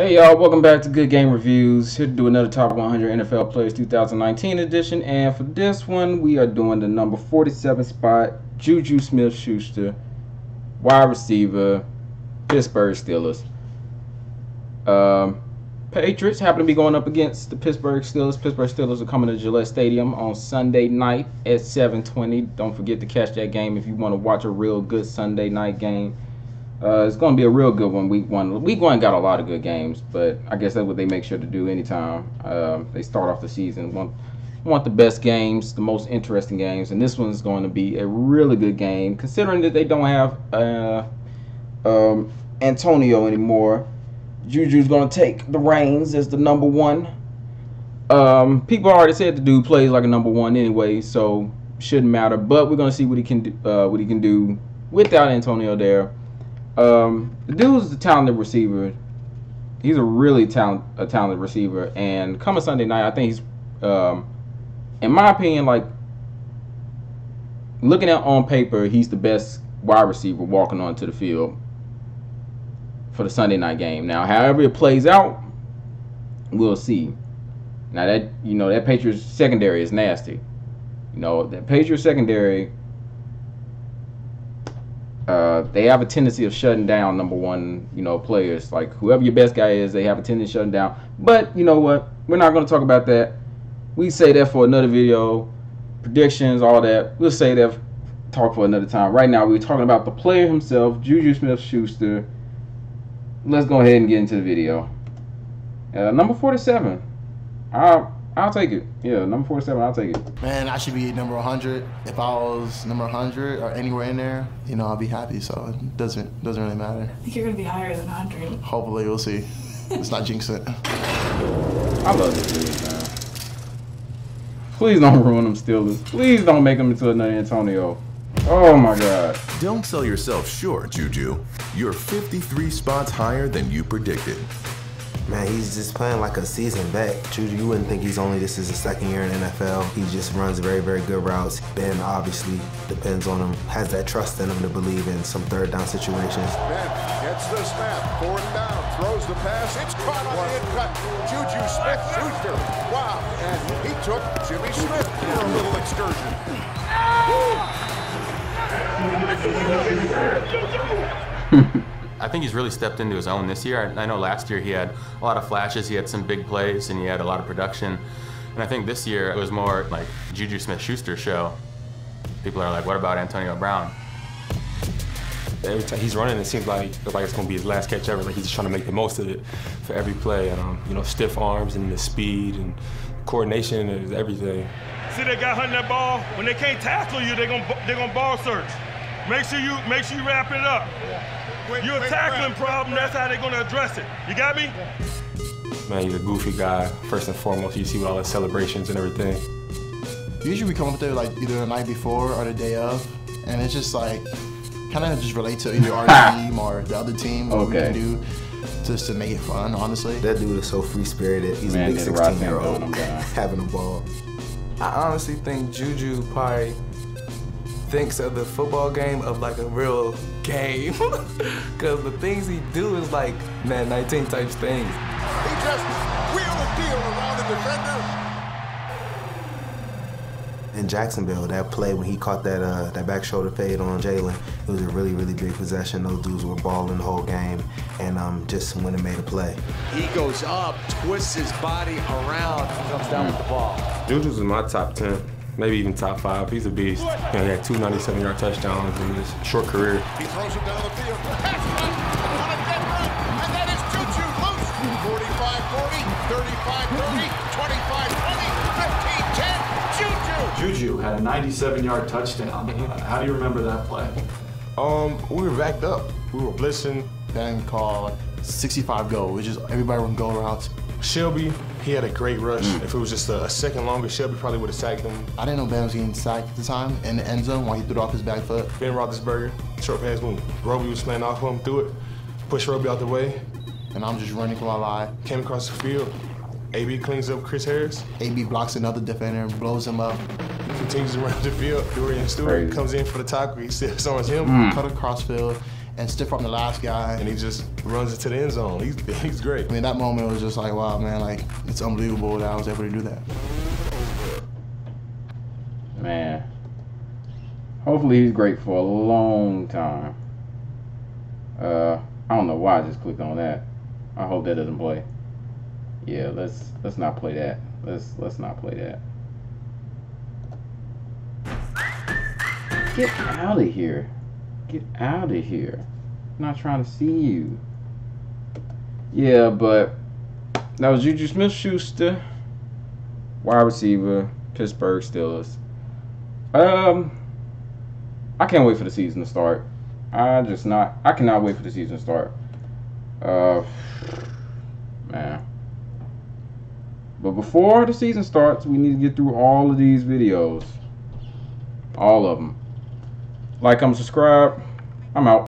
Hey y'all, welcome back to Good Game Reviews. Here to do another Top 100 NFL Players 2019 edition. And for this one, we are doing the number 47 spot, Juju Smith-Schuster, wide receiver, Pittsburgh Steelers. Um, Patriots happen to be going up against the Pittsburgh Steelers. Pittsburgh Steelers are coming to Gillette Stadium on Sunday night at 7:20. Don't forget to catch that game if you want to watch a real good Sunday night game. Uh, it's going to be a real good one. Week one. Week one got a lot of good games, but I guess that's what they make sure to do anytime uh, they start off the season. Want want the best games, the most interesting games, and this one's going to be a really good game, considering that they don't have uh, um, Antonio anymore. Juju's going to take the reins as the number one. Um, people already said the dude plays like a number one anyway, so shouldn't matter. But we're going to see what he can do, uh, what he can do without Antonio there. Um, the dude's a talented receiver. He's a really talent, a talented receiver. And coming Sunday night, I think he's, um, in my opinion, like looking at on paper, he's the best wide receiver walking onto the field for the Sunday night game. Now, however it plays out, we'll see. Now that you know that Patriots secondary is nasty. You know that Patriots secondary uh, they have a tendency of shutting down number one, you know, players. Like whoever your best guy is, they have a tendency shutting down. But you know what? We're not going to talk about that. We say that for another video, predictions, all that. We'll say that talk for another time. Right now, we're talking about the player himself, Juju Smith-Schuster. Let's go ahead and get into the video. Uh, number 47. I I'll take it. Yeah, number 47, I'll take it. Man, I should be number 100. If I was number 100 or anywhere in there, you know, I'll be happy. So it doesn't doesn't really matter. I think you're going to be higher than 100. Hopefully, we'll see. Let's not jinx it. I love this dude, man. Please don't ruin them Steelers. Please don't make them into another Antonio. Oh my God. Don't sell yourself short, Juju. You're 53 spots higher than you predicted. Man, he's just playing like a seasoned vet. Juju, you wouldn't think he's only this is his second year in NFL. He just runs very, very good routes. Ben obviously depends on him, has that trust in him to believe in some third down situations. Ben gets the snap, fourth down, throws the pass, it's caught on the cut. Juju Smith-Schuster, wow, and he took Jimmy Smith for a little excursion. I think he's really stepped into his own this year. I know last year he had a lot of flashes, he had some big plays, and he had a lot of production. And I think this year it was more like Juju Smith-Schuster show. People are like, what about Antonio Brown? Every time he's running, it seems like, like it's going to be his last catch ever. Like he's just trying to make the most of it for every play. And, um, you know, stiff arms and the speed and coordination and everything. See they got hunting that ball? When they can't tackle you, they're gonna they're gonna ball search. Make sure you make sure you wrap it up. You're a tackling problem, that's how they're gonna address it. You got me? Man, he's a goofy guy, first and foremost. You see with all the celebrations and everything. Usually we come up there like either the night before or the day of, and it's just like kind of just relate to either our team or the other team. What Okay. we can do just to make it fun, honestly. That dude is so free spirited. He's Man, a big did the right 16 year old having a ball. I honestly think Juju probably thinks of the football game of like a real game. Cause the things he do is like, man, 19 types things. He just wheeled a deal around the defender. In Jacksonville, that play when he caught that uh, that back shoulder fade on Jalen, it was a really, really big possession. Those dudes were balling the whole game, and um, just went and made a play. He goes up, twists his body around, and comes down with the ball. Juju's in my top 10, maybe even top five. He's a beast. You know, he had two 97 yard touchdowns in his short career. He throws him down the field. Pass run on a dead run, and that is Juju loose. 45-40, 35-30, 25-20, 15-10. Juju. Juju had a 97-yard touchdown. Uh, How do you remember that play? Um, we were backed up. We were blitzing. Ben called 65 go, which is everybody run go routes. Shelby, he had a great rush. If it was just a, a second longer, Shelby probably would have sacked him. I didn't know Ben was getting sacked at the time in the end zone while he threw it off his back foot. Ben Roethlisberger, short pass, boom. Roby was playing off him, threw it, pushed Roby out the way. And I'm just running for my life. Came across the field. AB cleans up Chris Harris. AB blocks another defender and blows him up. Continues to run the field. Darian Stewart Crazy. comes in for the tackle. He says it's on him. Mm. Cut across field. And stiff arm the last guy. And he just runs it to the end zone. He's, he's great. I mean, that moment was just like, wow, man, like, it's unbelievable that I was able to do that. Man. Hopefully he's great for a long time. Uh, I don't know why I just clicked on that. I hope that doesn't play. Yeah, let's let's not play that. Let's let's not play that. Get out of here. Get out of here. I'm not trying to see you. Yeah, but that was Juju Smith Schuster, wide receiver, Pittsburgh Steelers. Um, I can't wait for the season to start. I just not. I cannot wait for the season to start. Uh, man. But before the season starts, we need to get through all of these videos. All of them. Like, comment, subscribe. I'm out.